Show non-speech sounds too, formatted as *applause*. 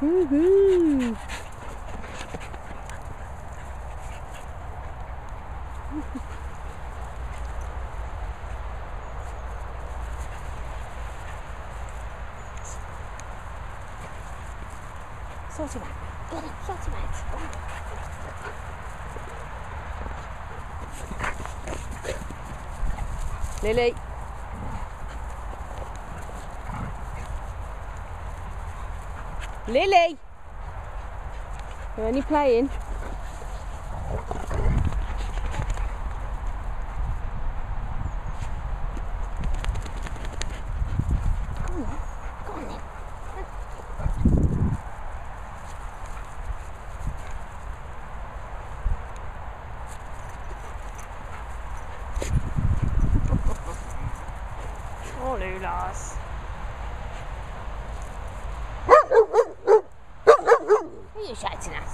ふふー。跳起来，对，跳起来。蕾蕾。Lily! You're only playing. Oh, Lulas. *laughs* Are you shouting at?